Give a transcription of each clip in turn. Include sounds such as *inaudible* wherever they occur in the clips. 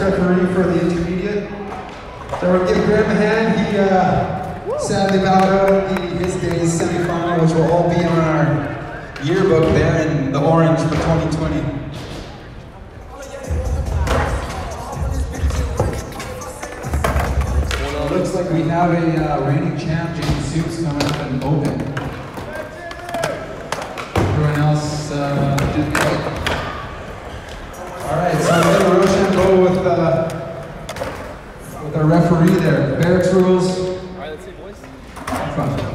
guest referee for the intermediate. So we're giving Graham a hand. He uh, sadly bowed out at the his day's semifinal, which will all be on our yearbook there in the orange for 2020. It looks like we have a uh, reigning champ, James Soups, coming up in open. Everyone else uh, did great. All right, so Rochambeau with, uh, with our referee there. Barracks rules. All right, let's see, boys. All right,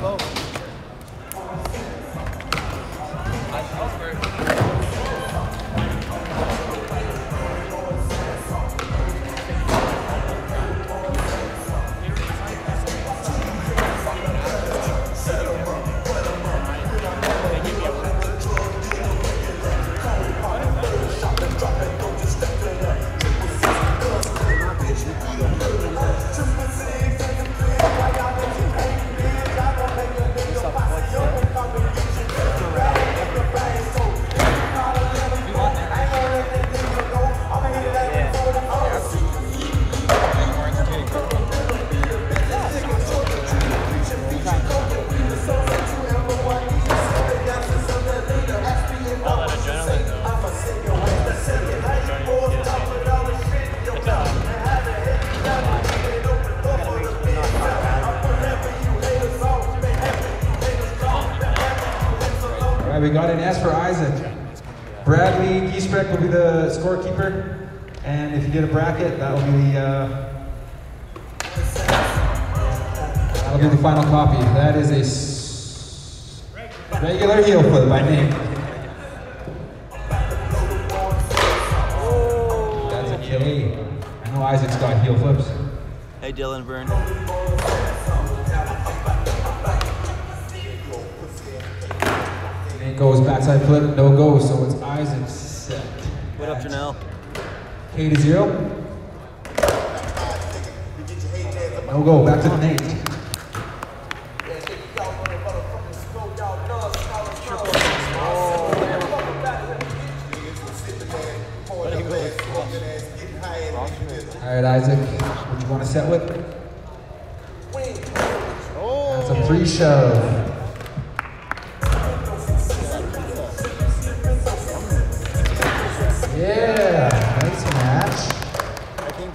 Hey, Dylan Byrne. Nate goes backside flip, no go, so it's Isaac's set. What up, Janelle? K to zero. No go, back to Nate. All right, Isaac, you want to set with? That's a pre-shove. Yeah, nice match.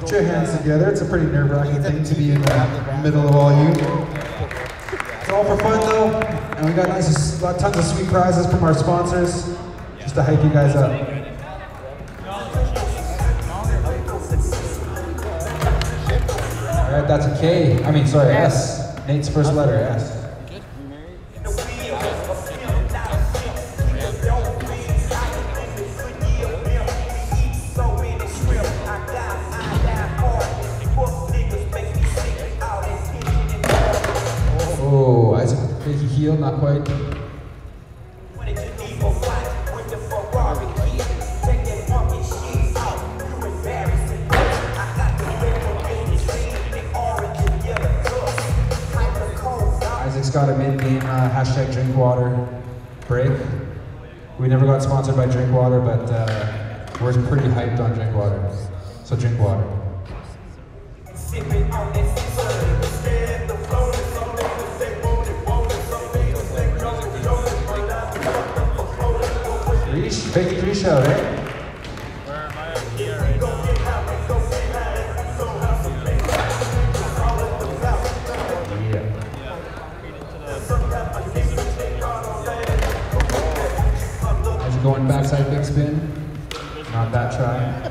Put your hands together. It's a pretty nerve-wracking thing to be in the middle of all you. It's all for fun though, and we got nice, got tons of sweet prizes from our sponsors, just to hype you guys up. That's a K. I mean, sorry, S. Nate's first letter, S. sponsored by Drink Water, but uh, we're pretty hyped on Drink going backside big spin, not that try.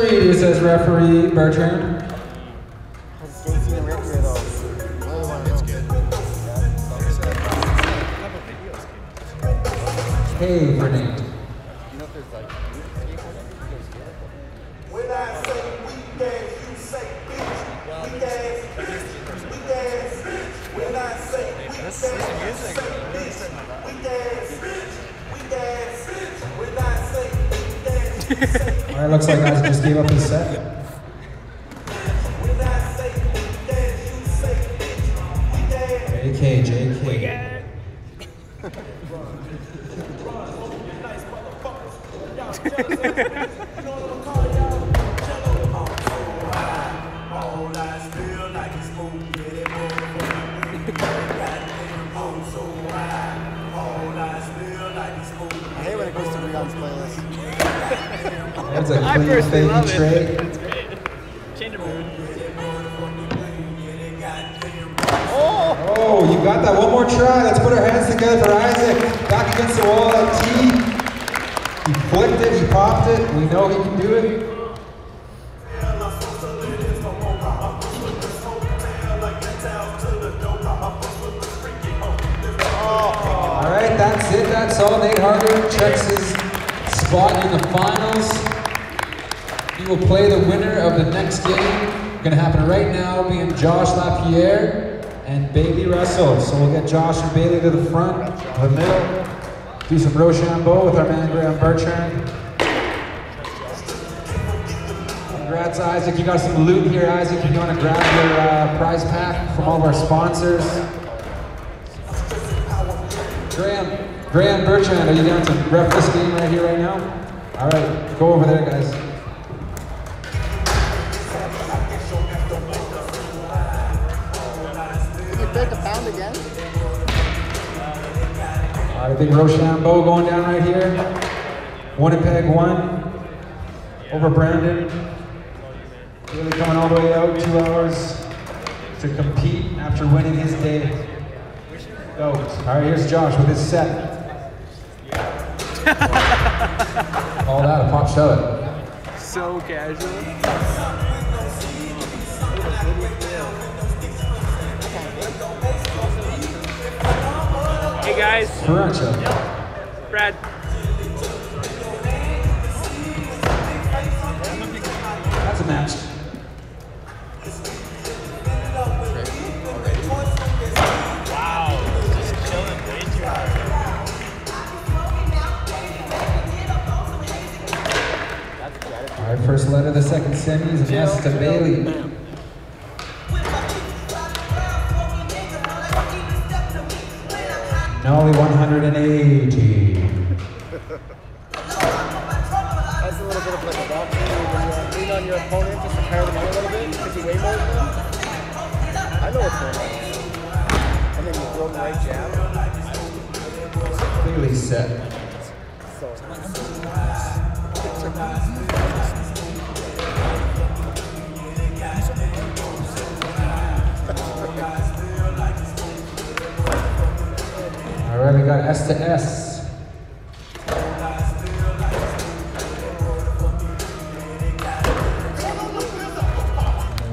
Read, says referee Bertrand. Josh and Bailey to the front, the middle. Do some Rochambeau with our man Graham Bertrand. Congrats, Isaac. You got some loot here, Isaac. You want to grab your uh, prize pack from all of our sponsors. Graham, Graham Bertrand, are you down to ref this game right here, right now? All right, go over there, guys. Right, big Rochambeau going down right here. Winnipeg one over Brandon. Really coming all the way out, two hours to compete after winning his day. Go. All right, here's Josh with his set. *laughs* all that, a pop shot. So casual. Guys, Parancha. Brad. That's a match. Wow, just chilling way too hard. All right, first letter of the second semis, and yes to Bailey. Nollie 180. That's a little bit of like a boxing when you uh, lean on your opponent just to carry them out a little bit because you weigh more than them. I know what's going on. And then you throw the right jab. Clearly set. So All right, we got S to S.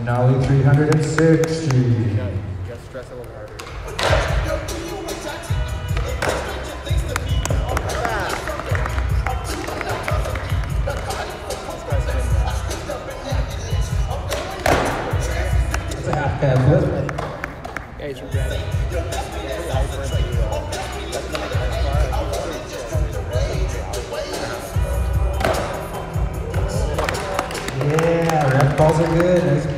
Nollie 360. Yeah, are good.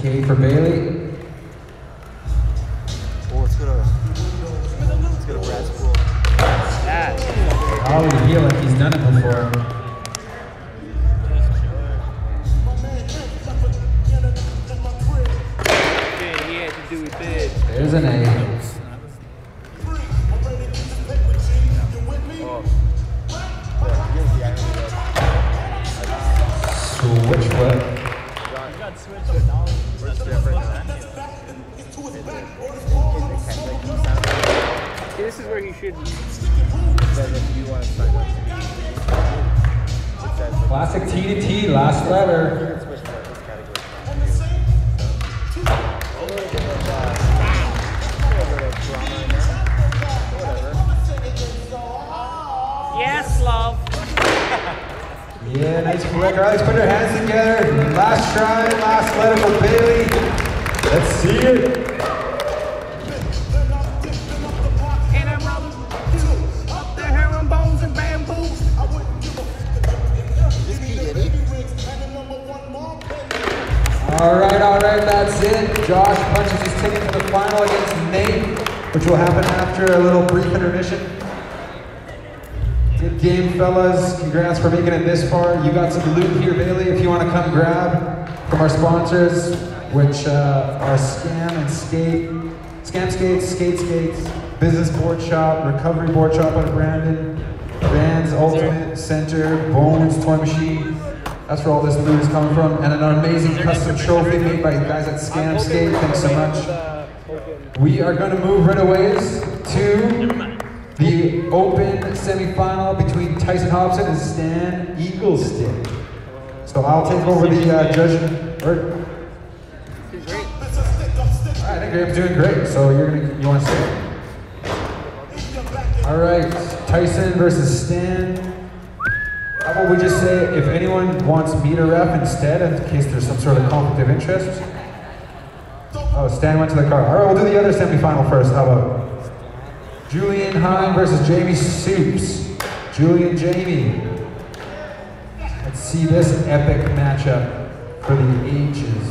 K for Bailey. Oh, let's go to. Let's go to Brad's pool. That. Ollie heal like he's done it before. Yeah, he had to do his bid. There's an A. where he should. Says if you want to sign up. It says like, Classic T to T, last letter. switch to this category. A little bit of, a little bit of drama in there. Whatever. Yes, love. Yeah, nice flick. All right, let's put our hands together. Last try, last letter for Bailey. Let's see it. Josh punches his ticket to the final against Nate, which will happen after a little brief intermission. Good game, fellas. Congrats for making it this far. You got some loot here, Bailey, if you want to come grab from our sponsors, which uh, are Scam and Skate, Scam Skates, Skate Skates, Business Board Shop, Recovery Board Shop out Brandon, Vans Ultimate Center, Bones Toy Machine. That's where all this loot is coming from, and an amazing custom trophy made by the guys at Scam Skate. Thanks so much. We are going to move right away to the open semifinal between Tyson Hobson and Stan Eaglestick. So I'll take over the uh, judging. Or, I think Graham's doing great. So you're gonna, you want to say? it? All right, Tyson versus Stan. About we just say if anyone wants me to ref instead, in case there's some sort of conflict of interest? Oh, Stan went to the car. All right, we'll do the other semifinal first. How about Julian Hine versus Jamie Soups? Julian Jamie. Let's see this epic matchup for the ages.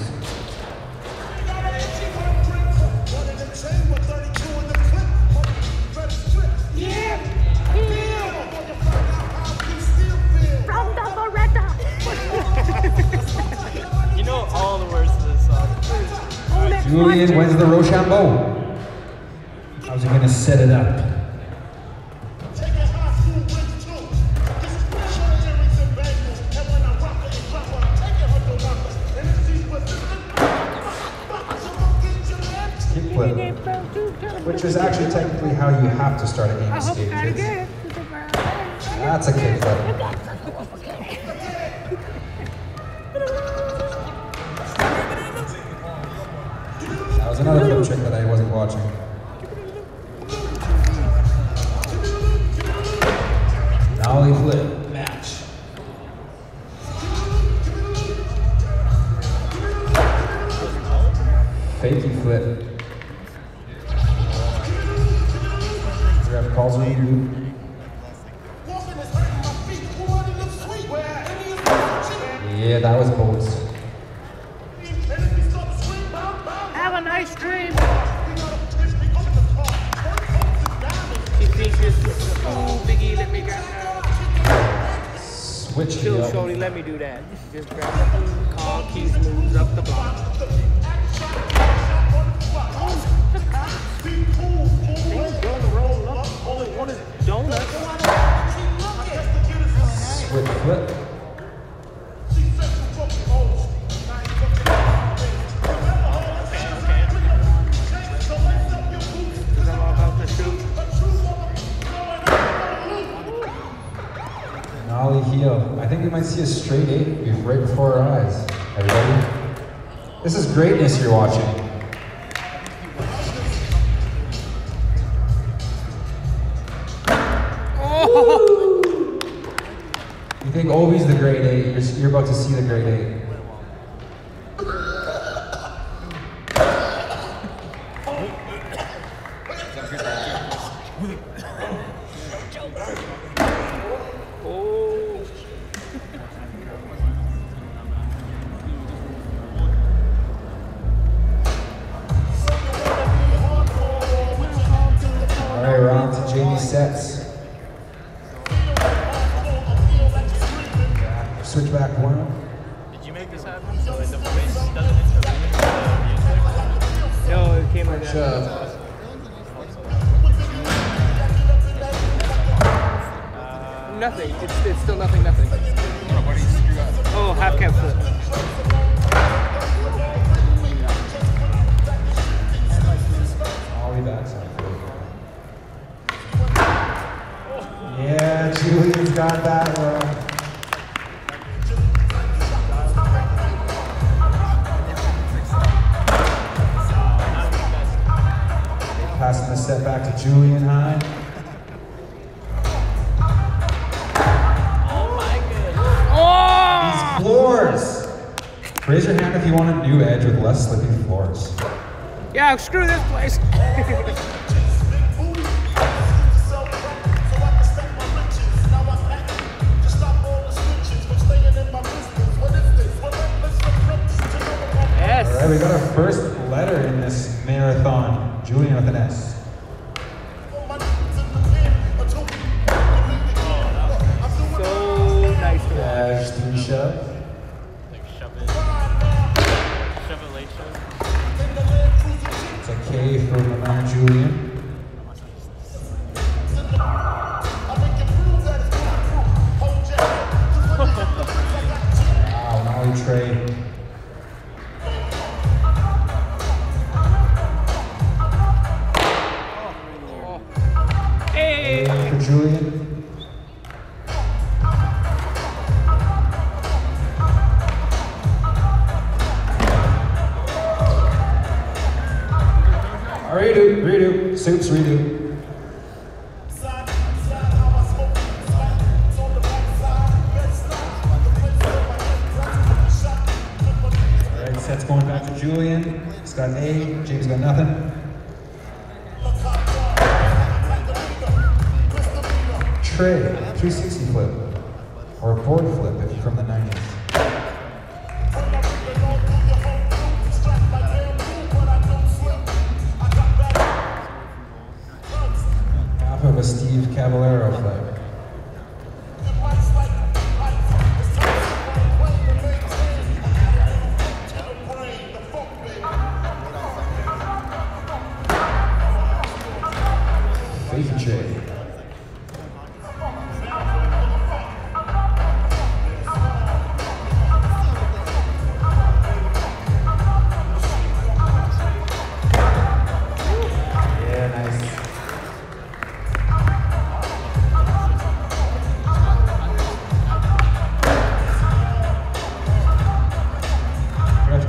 Julian the Rochambeau. How's he gonna set it up? Which is actually technically how you have to start a game of That's a kickflip. was another flip trick that I wasn't watching. Nollie flip, match. you, flip. greatness you're watching.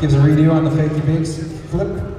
gives a redo on the 50 bigs flip.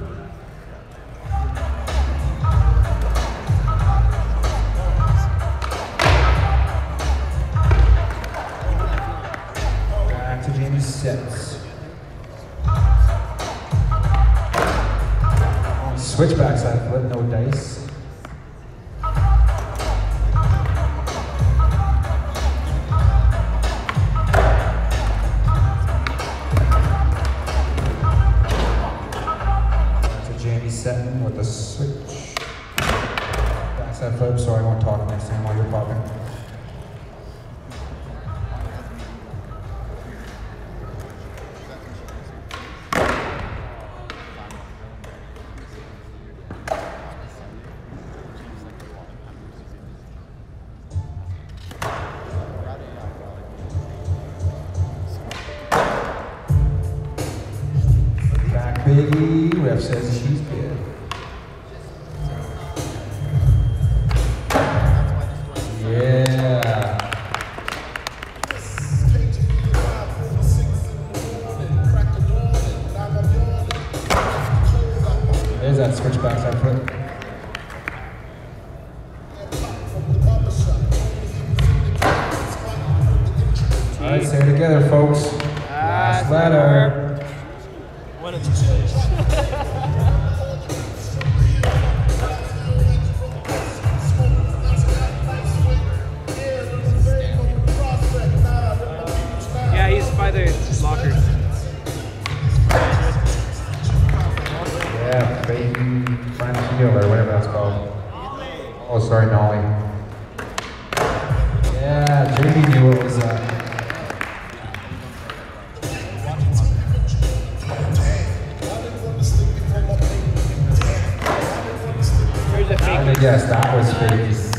Amen.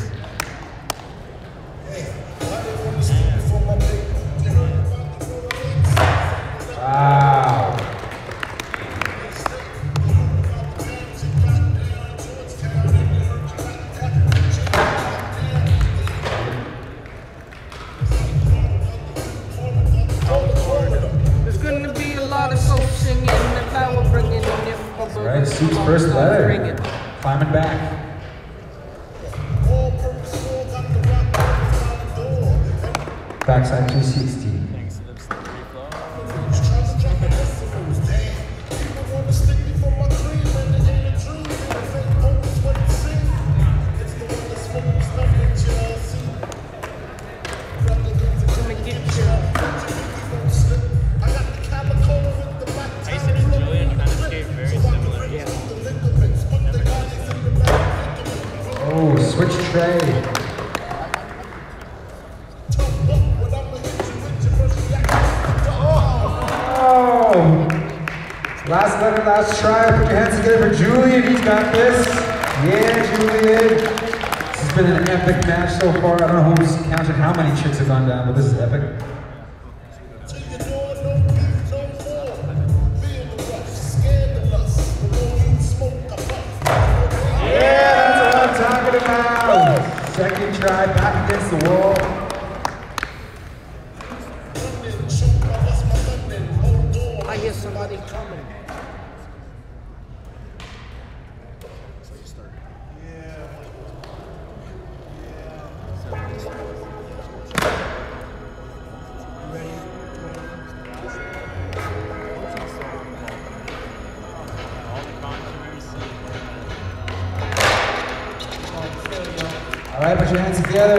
All right, put your hands together.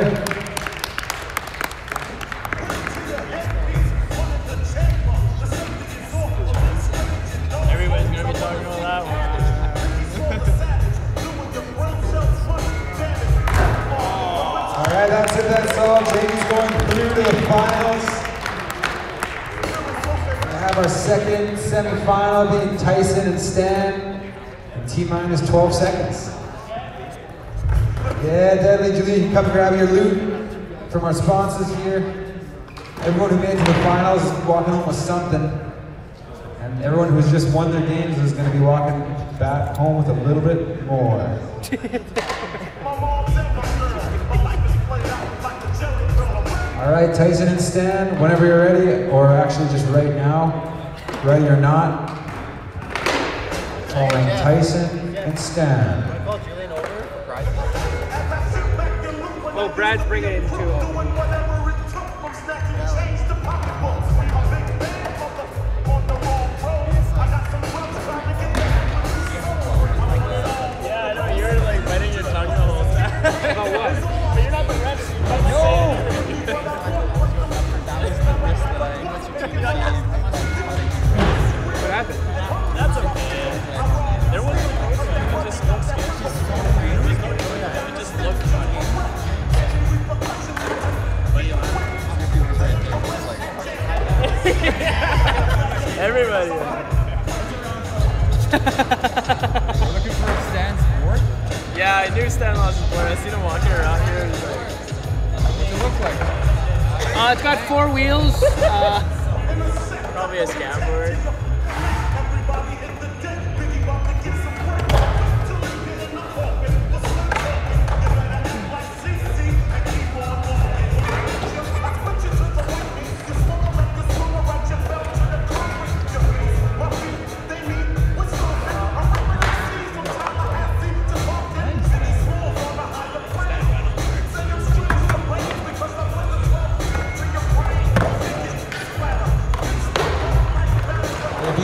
Everybody's gonna be talking about that one. All right, that's it. That's all. Jamie's going through to the finals. We have our second semifinal being Tyson and Stan in T minus 12 seconds. Yeah, Deadly Julie, come grab your loot from our sponsors here. Everyone who made it to the finals is walking home with something. And everyone who's just won their games is going to be walking back home with a little bit more. *laughs* All right, Tyson and Stan, whenever you're ready, or actually just right now, ready or not, calling Tyson and Stan. Brad's bringing it into Everybody. Looking for Stan's board? Yeah, I knew Stan lost his board. I seen him walking around here. He's like, What's it look like? Uh, it's got four wheels. Uh, *laughs* probably a scam board.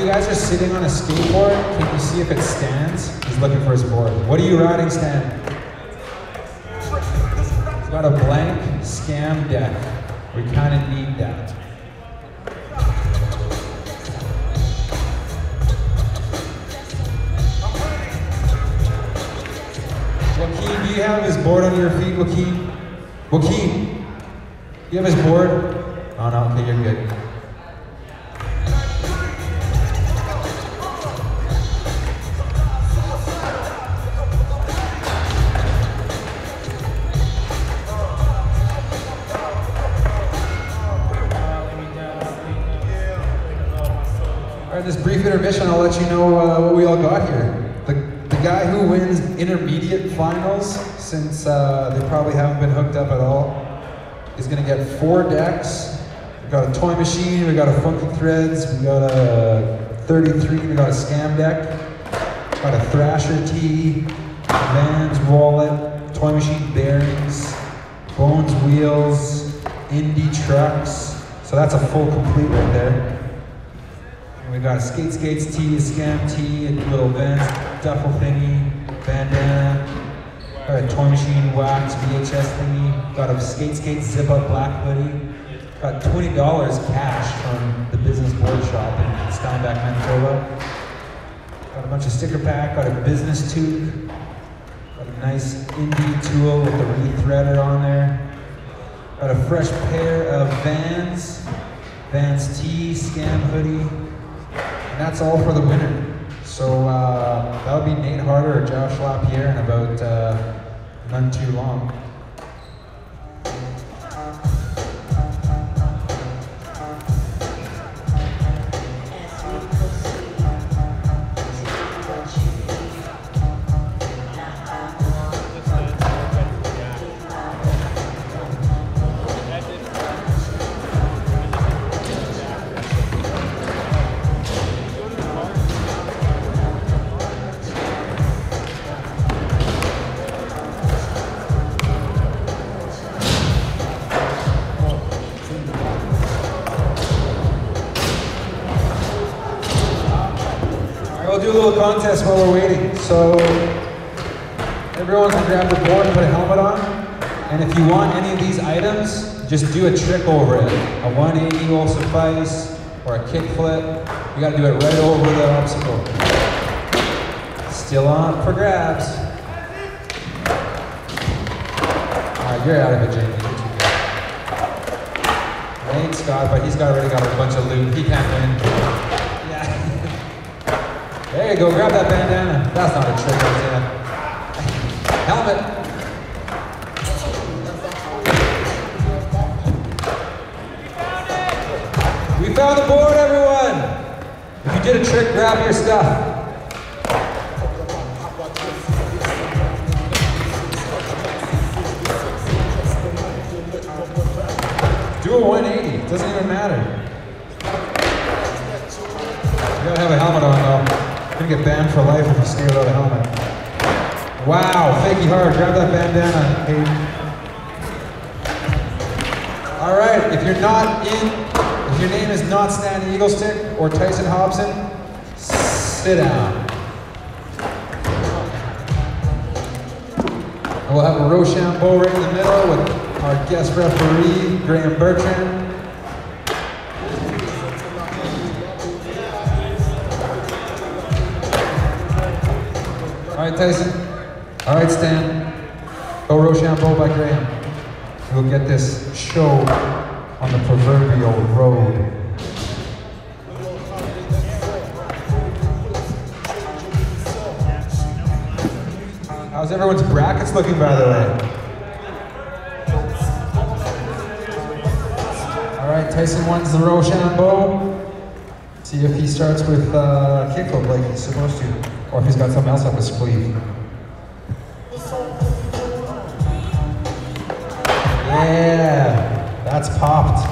Guys are sitting on a skateboard, can you see if it stands? He's looking for his board. What are you riding, Stan? He's got a blank scam deck. We kind of need that. Joaquin, do you have his board on your feet, Joaquin? Joaquin, you have his board? Four decks. We got a toy machine, we got a Funky Threads, we got a 33, we got a Scam deck, got a Thrasher T, Vans wallet, toy machine bearings, Bones wheels, indie trucks. So that's a full complete right there. And we got a skate skates tee, a scam tee, a little Vans duffel thingy, bandana, got a toy machine wax VHS thingy, got a skate skate zip up black hoodie, got twenty dollars cash from the business board shop in Steinbach, Manitoba. Got a bunch of sticker pack, got a business toque, got a nice indie tool with the rethreader on there. Got a fresh pair of Vans, Vans tee, scam hoodie, and that's all for the winner. So uh, that'll be Nate Harder or Josh LaPierre in about uh, none too long. Just do a trick over it. A 180 will suffice, or a kick flip. You gotta do it right over the obstacle. Still on for grabs. All right, you're out of it, Jamie. Ain't Scott, but he's got already got a bunch of loot. He can't win. Yeah. *laughs* There you go, grab that bandana. That's not a trick, Isaiah. *laughs* Helmet. Grab your stuff. Do a 180, doesn't even matter. You gotta have a helmet on though. You're gonna get banned for life if you steal without a helmet. Wow, fakey hard, grab that bandana, Hayden. All right, if you're not in, if your name is not Stan Eaglestick or Tyson Hobson, sit down. We'll have a Rochambeau right in the middle with our guest referee, Graham Bertrand. All right, Tyson. All right, Stan. Go Rochambeau by Graham. We'll get this show on the proverbial road. How's everyone's brackets looking, by the way? All right, Tyson wins the Rochambeau. See if he starts with uh, kickflip like he's supposed to, or if he's got something else up his sleeve. Yeah, that's popped.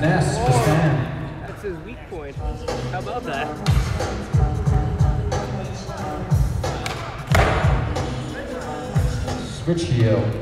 That's for Stan. That's his weak point. How about that? Switch heel.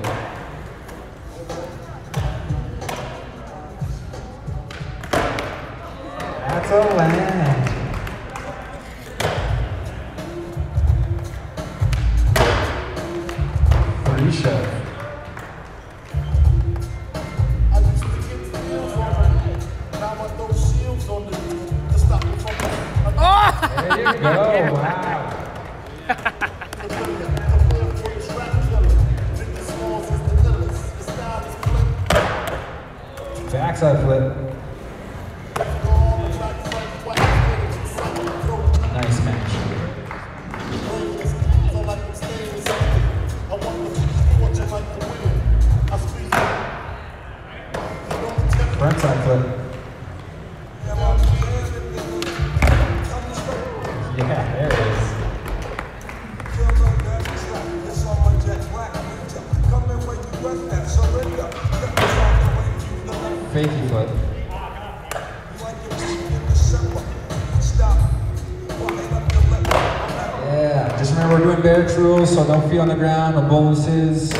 On the ground, no bonuses.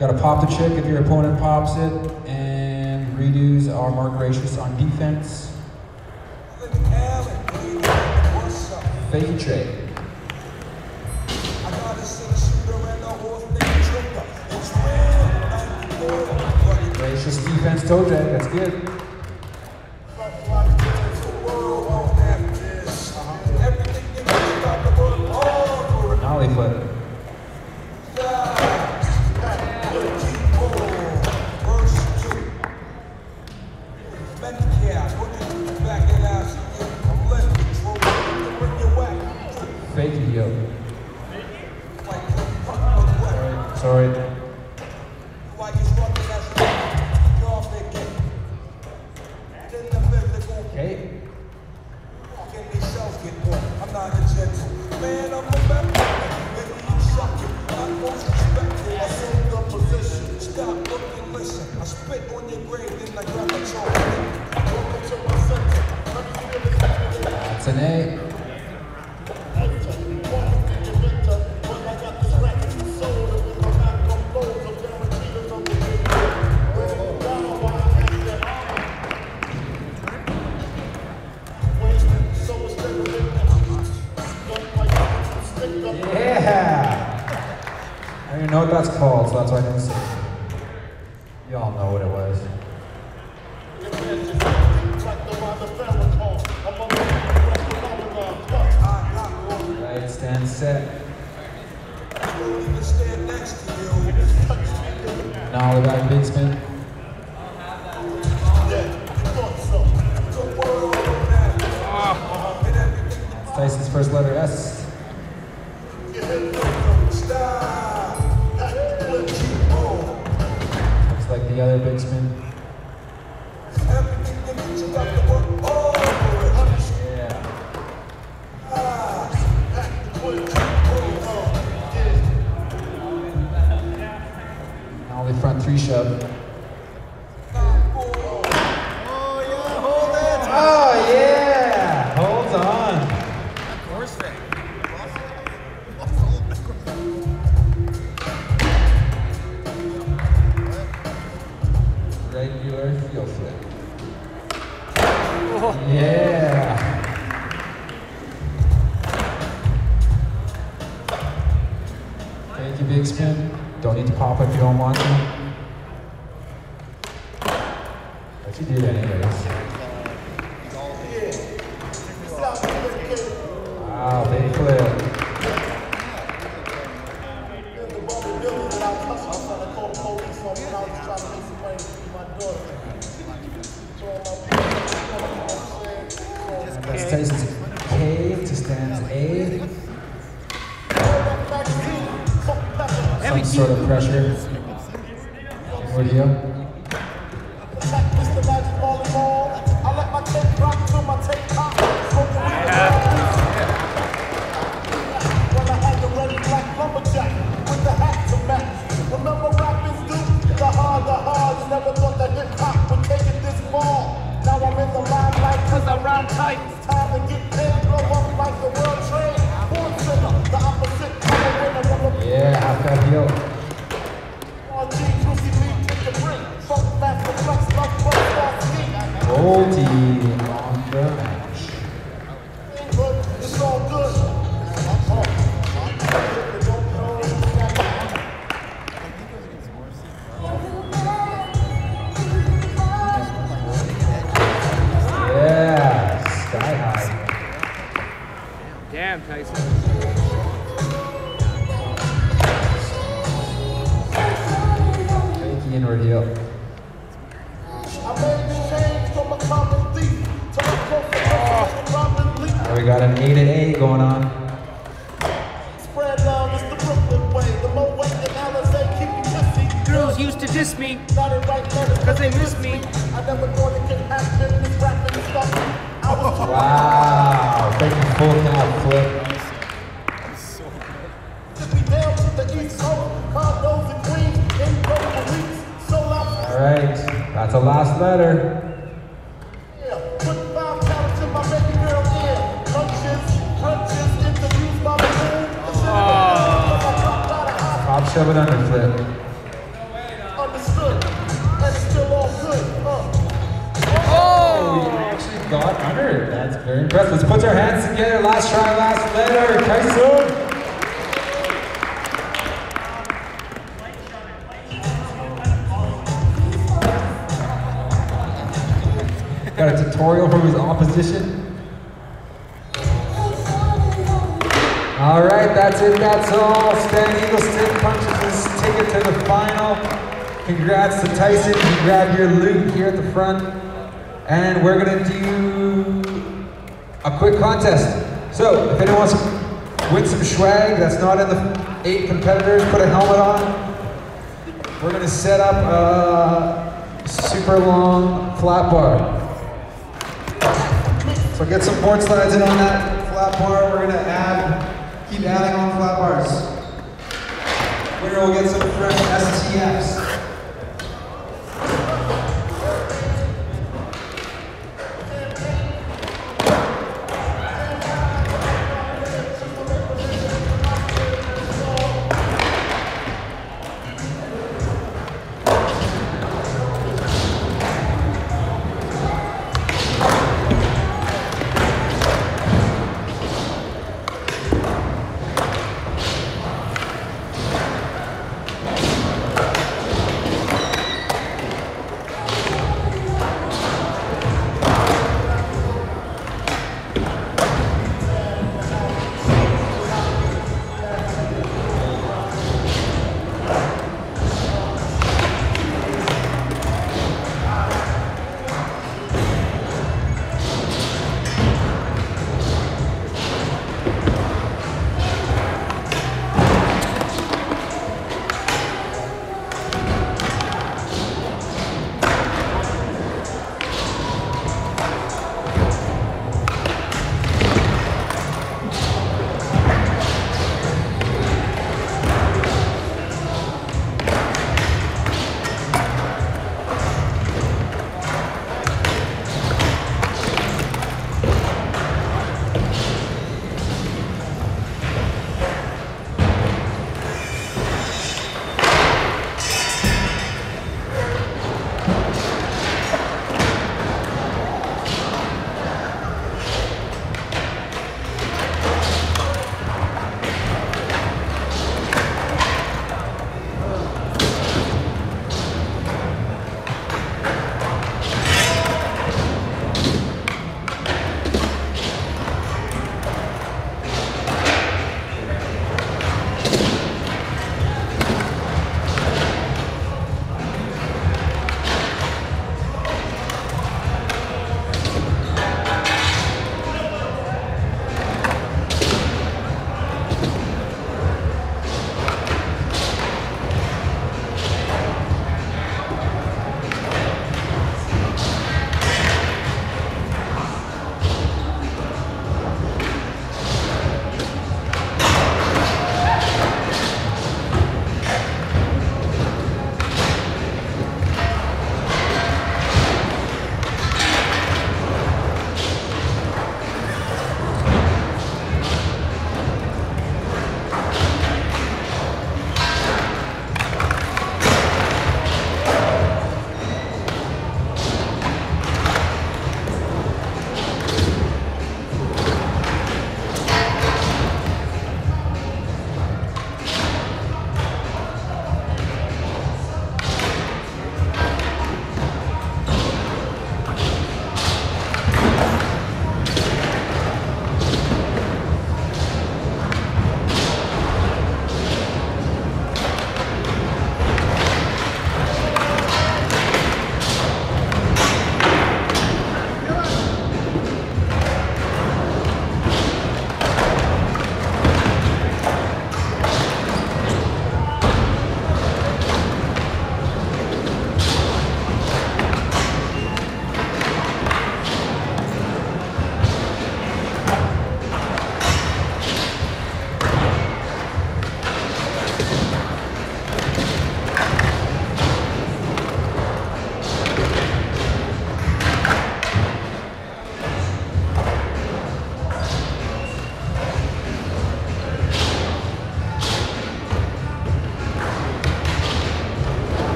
Gotta pop the chick if your opponent pops it, and redos are more gracious on defense. That's called, so that's why if you don't want to. Yeah, put five counts in my baby girl ear. Lunches, punches, interviews by the moon. Top shove it under flip. Under it. That's very impressive. Let's put our hands together. Last try, last letter. Tyson. Got a tutorial from his opposition. All right, that's it. That's all. Stan Eagle stick punches his ticket to the final. Congrats to Tyson. You grab your loot here at the front. And we're gonna do a quick contest. So if anyone wants to win some swag that's not in the eight competitors, put a helmet on. We're gonna set up a super long flat bar. So get some board slides in on that flat bar. We're gonna add, keep adding on flat bars. Winner will get some fresh STFs.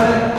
Amen.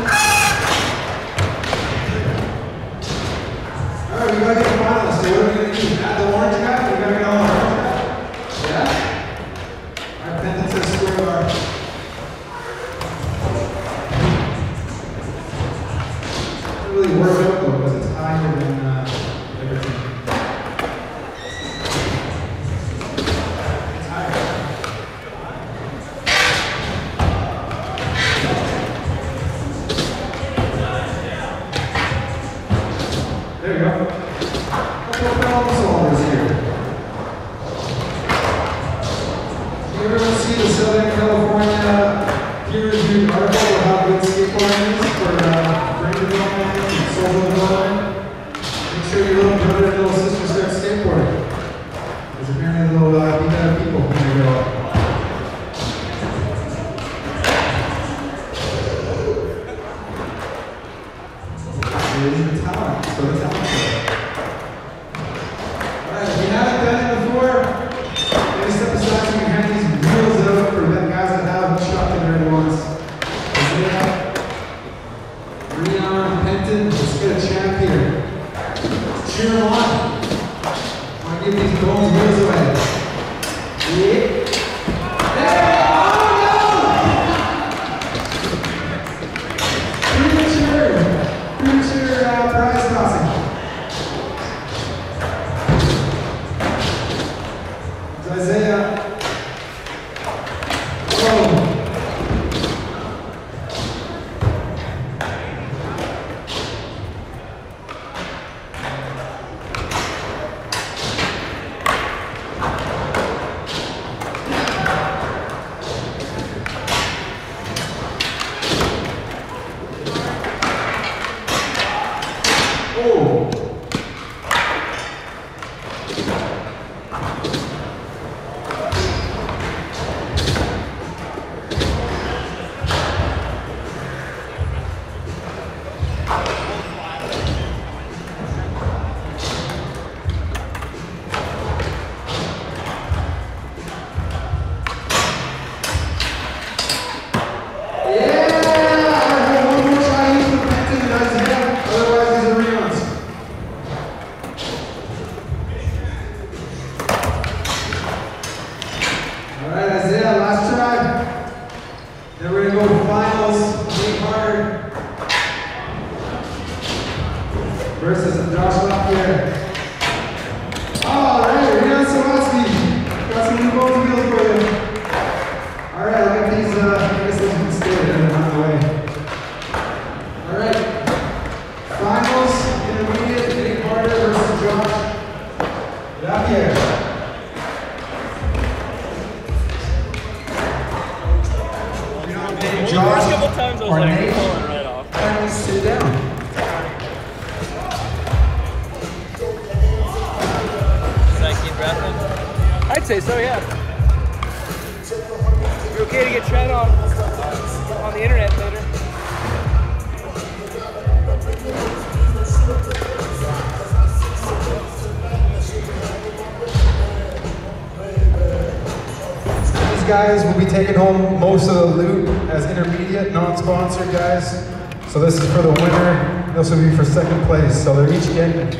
Tulsa Loot as intermediate, non-sponsored guys. So this is for the winner. This will be for second place. So they're each getting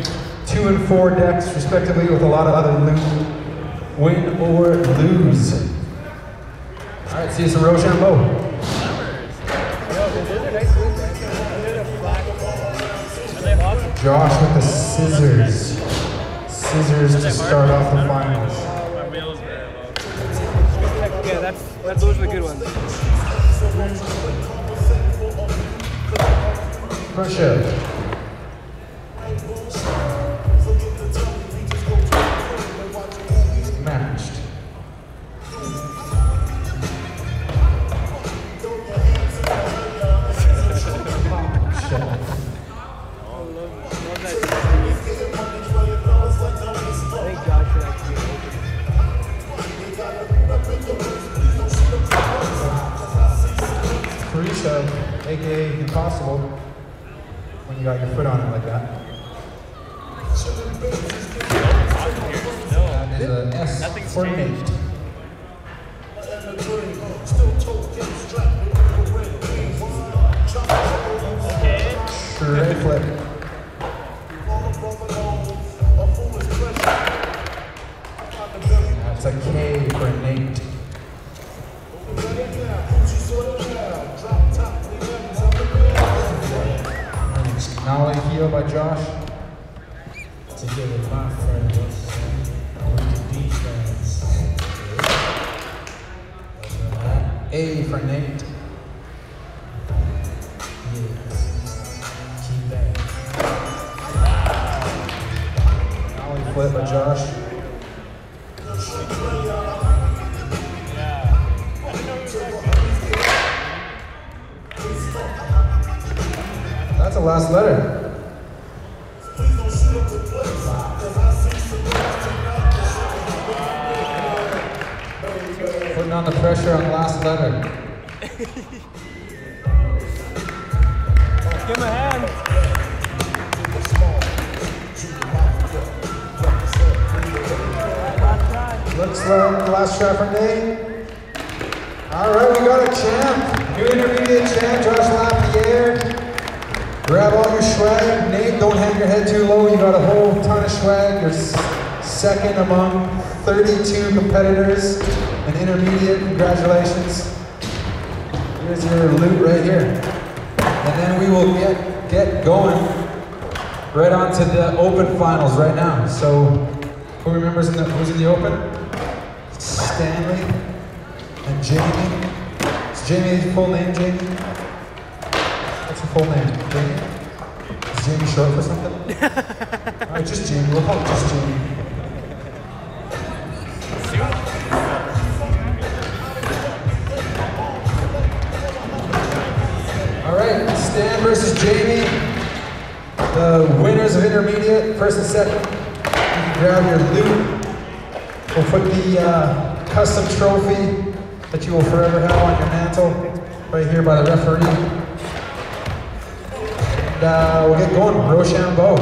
two and four decks, respectively, with a lot of other loot. Win or lose. All right, see you some Rochambeau. Josh with the scissors. Scissors to start off the finals. That's those the good ones. Russia. Give him a hand. Looks like the last shot for Nate. All right, we got a champ. New intermediate champ, Josh Lapierre. Grab all your swag. Nate, don't hang your head too low. You got a whole ton of swag. You're second among 32 competitors in intermediate. Congratulations. Here's your loot right here. And then we will get, get going right on to the open finals right now. So who remembers in the, who's in the open? Stanley and Jamie. Is Jamie's full name Jamie? What's your full name? Jamie? Is Jamie short for something? *laughs* Alright, just Jamie. We'll call it just Jamie. Stan versus Jamie. The winners of intermediate, first and second. You can grab your loot. We'll put the uh, custom trophy that you will forever have on your mantle right here by the referee. And uh, we'll get going. Rochambeau.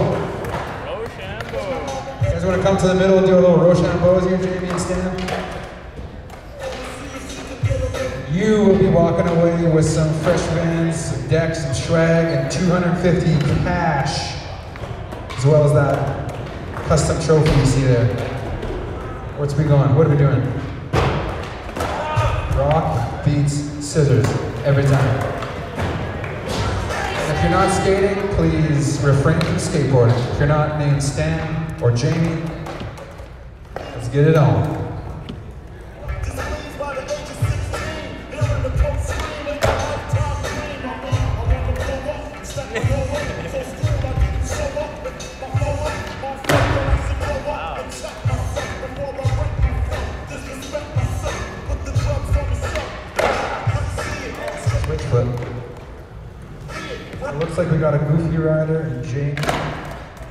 Rochambeau. You guys want to come to the middle and do a little Rochambeau here, Jamie and Stan? You will be walking away with some fresh vans, some decks, some swag, and 250 cash, as well as that custom trophy you see there. What's we going? What are we doing? Rock beats scissors every time. If you're not skating, please refrain from skateboarding. If you're not named Stan or Jamie, let's get it on. It looks like we got a goofy rider and Jamie.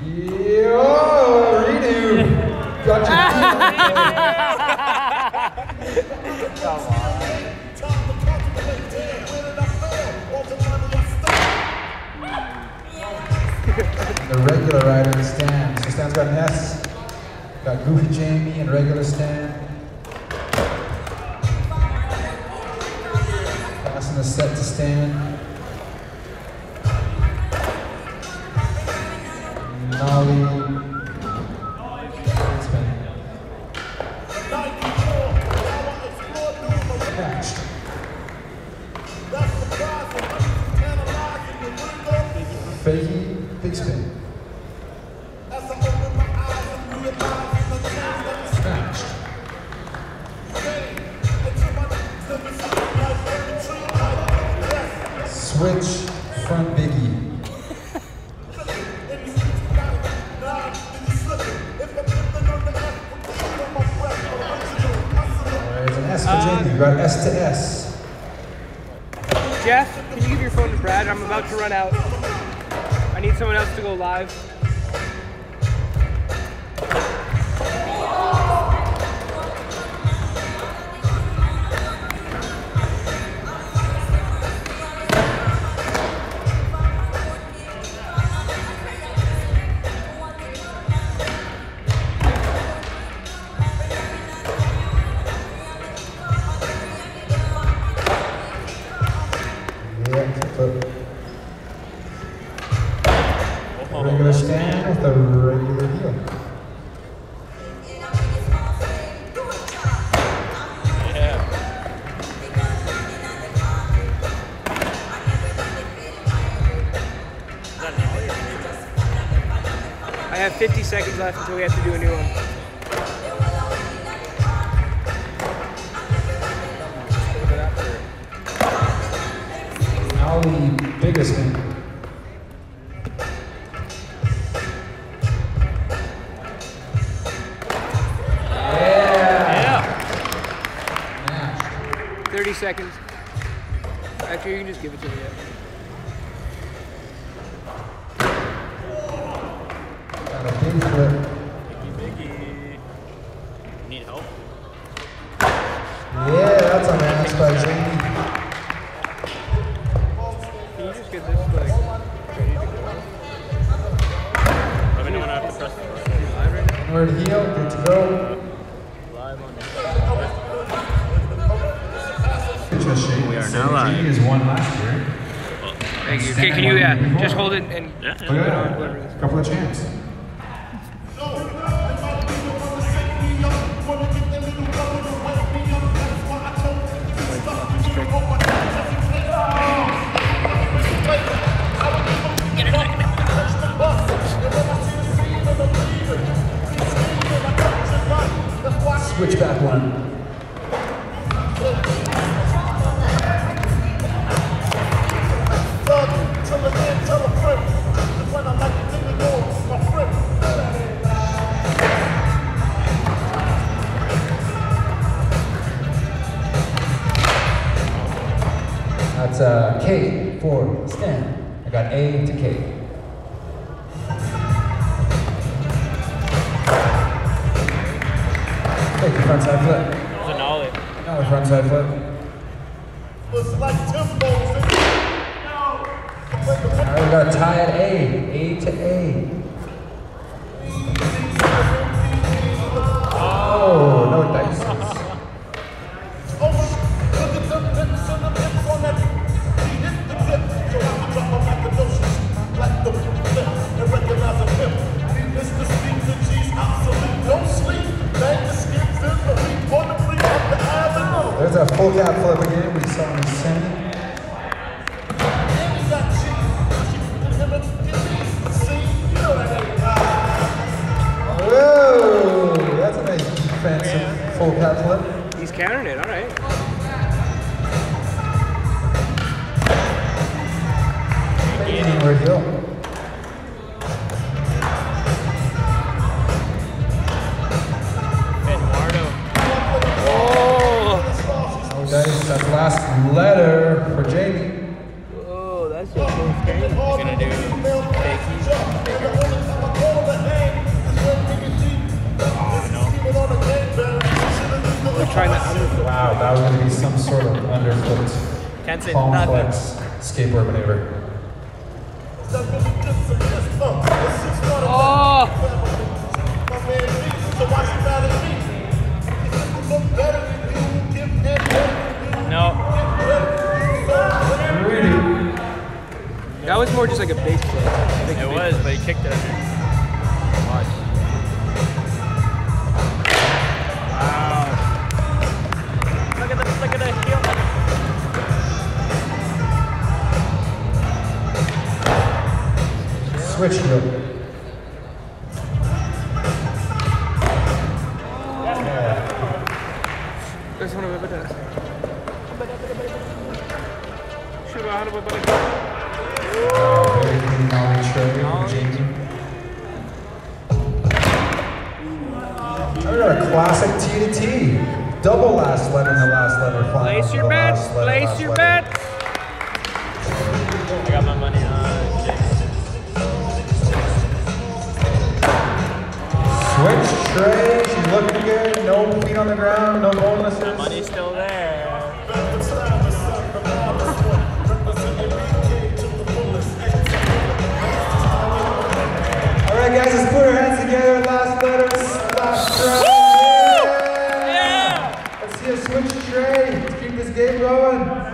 Yo, redo. Got you. the regular rider and Stan. So Stan's got an S. Got Goofy Jamie and regular Stan. Passing the set to Stan. Oh. Regular stand with a regular heel. I have 50 seconds left until we have to do a new one. times over. Ollie tray, Jamie. I got a classic T to T. Double last letter in the last letter final. Place your bets. Place your bets. I got my money on Jason. Switch tray, she's looking good. No feet on the ground, no bonuses. Money's still there. All right, guys, let's put our hands together. Last letters, last try. Yeah! Let's see a switch tray. Let's keep this game going. All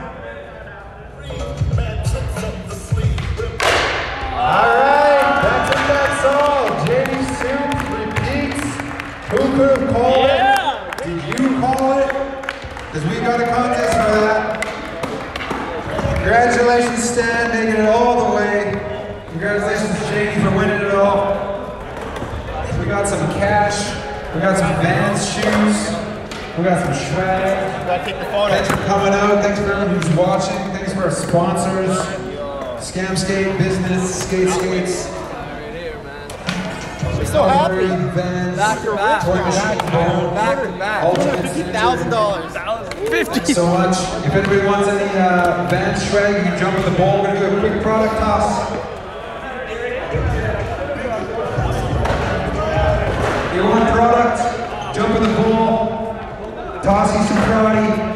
right, that's it. That's all. Jamie Soup repeats. Who could have called it? Got a contest for that. Congratulations, Stan, making it all the way. Congratulations, Jamie, for winning it all. We got some cash. We got some Vans shoes. We got some swag. Gotta take the photo. Thanks for coming out. Thanks for everyone who's watching. Thanks for our sponsors. Scam Skate Business, Skate Skates. We're so happy. Back to back. Toy Machine, Bone, Back to back. Ultimate Fifty thousand dollars. Thank you so much. If anybody wants any uh, Vans swag, you can jump in the bowl. We're gonna do a quick product toss. You want product? Jump in the pool. Toss you some karate from Vans.